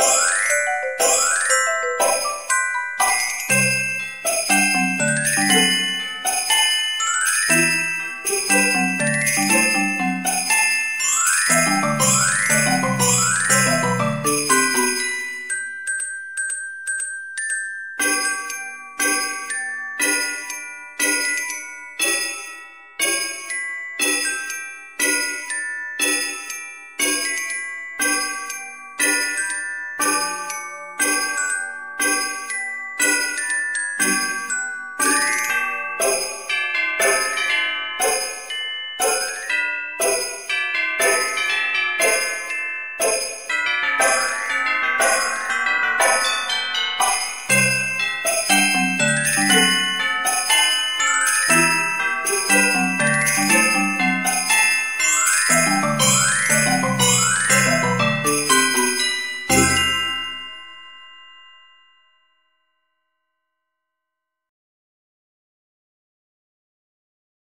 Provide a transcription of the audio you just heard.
Bye.